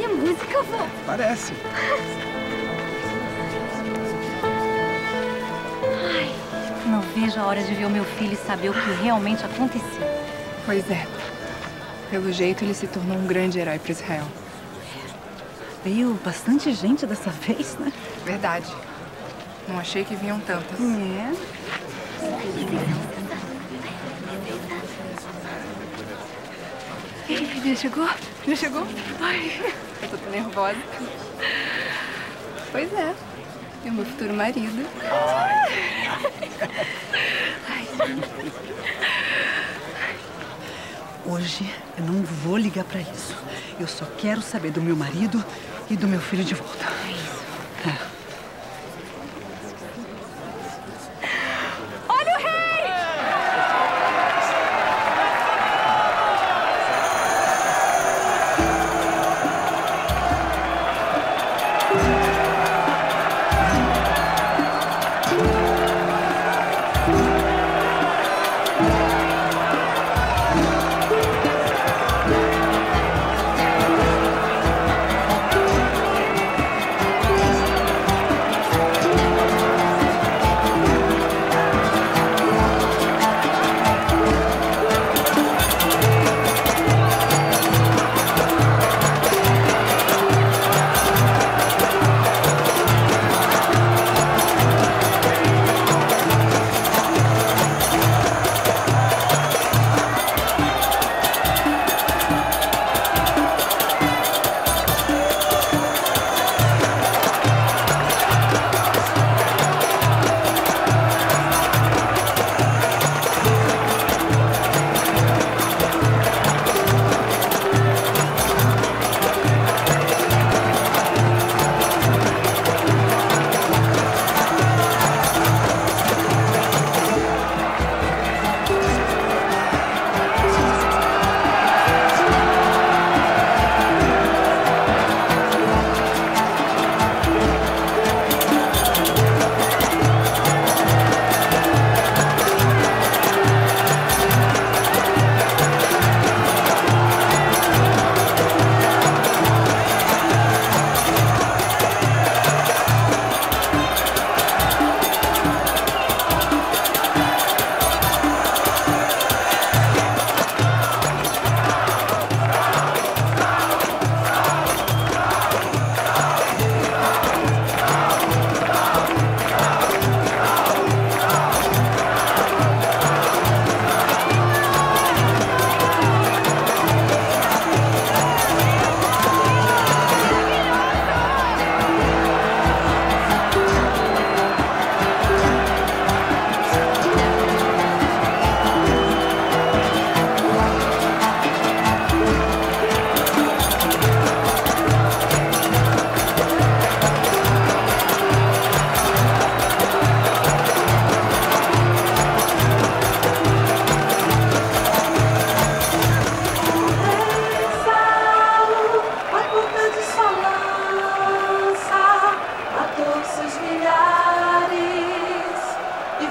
ter música, vô. Parece. Ai, não vejo a hora de ver o meu filho e saber o que realmente aconteceu. Pois é. Pelo jeito, ele se tornou um grande herói para Israel. Veio bastante gente dessa vez, né? Verdade. Não achei que vinham tantas. É. Já chegou? Já chegou? Ai, eu tô tão nervosa. Pois é. É o meu futuro marido. Hoje eu não vou ligar pra isso. Eu só quero saber do meu marido e do meu filho de volta. É isso. É.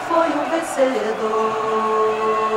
foi um vencedor.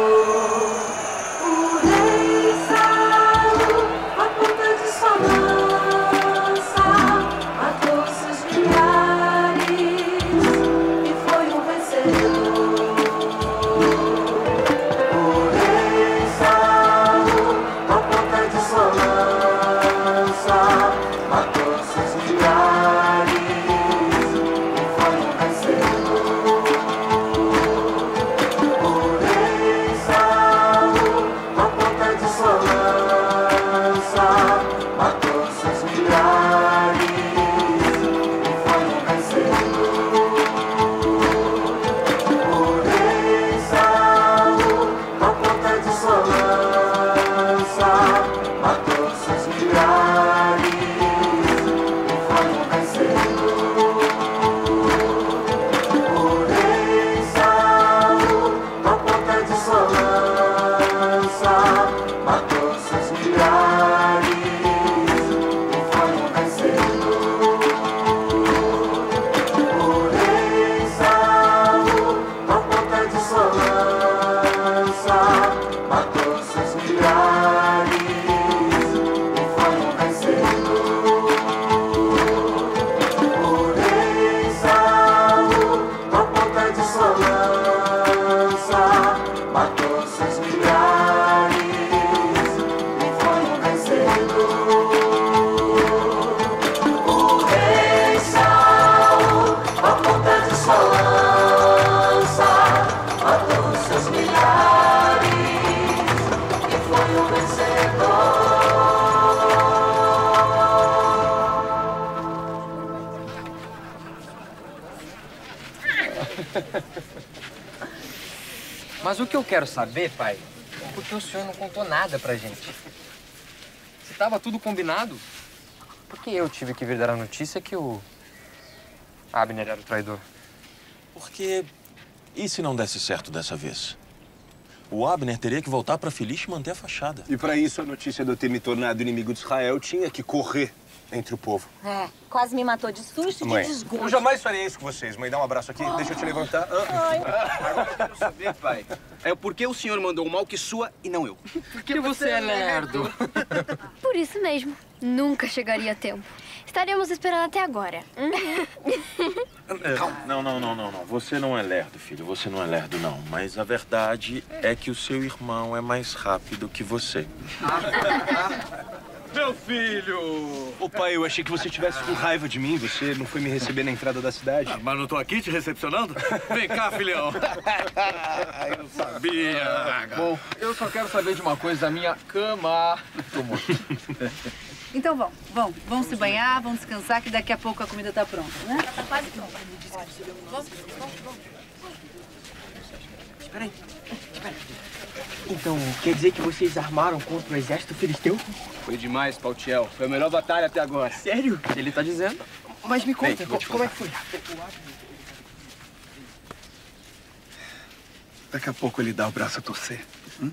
Mas o que eu quero saber, pai, é porque o senhor não contou nada pra gente. Se tava tudo combinado, por que eu tive que vir dar a notícia que o Abner era o traidor? Porque e se não desse certo dessa vez? O Abner teria que voltar para Feliz manter a fachada. E para isso, a notícia de eu ter me tornado inimigo de Israel tinha que correr entre o povo. É, quase me matou de susto e de Mãe, desgosto. eu jamais faria isso com vocês. Mãe, dá um abraço aqui. Deixa eu te levantar. Ah. Agora eu quero saber, pai, é por que o senhor mandou mal que sua e não eu? Porque você é lerdo. Por isso mesmo. Nunca chegaria a tempo. Estaremos esperando até agora. Não, não, não, não, não. Você não é lerdo, filho. Você não é lerdo, não. Mas a verdade é que o seu irmão é mais rápido que você. Meu filho! Ô pai, eu achei que você tivesse com raiva de mim. Você não foi me receber na entrada da cidade. Mas não tô aqui te recepcionando? Vem cá, filhão. eu sabia. Bom, eu só quero saber de uma coisa da minha cama. Tô morto. Então vão, vão. Vão se banhar, vão descansar, que daqui a pouco a comida tá pronta, né? Tá quase pronto. Espera aí. Espera. Então, quer dizer que vocês armaram contra o exército filisteu? Foi demais, Pautiel. Foi a melhor batalha até agora. Sério? Ele tá dizendo. Mas me conta, te como é que foi? Daqui a pouco ele dá o braço a torcer. hum?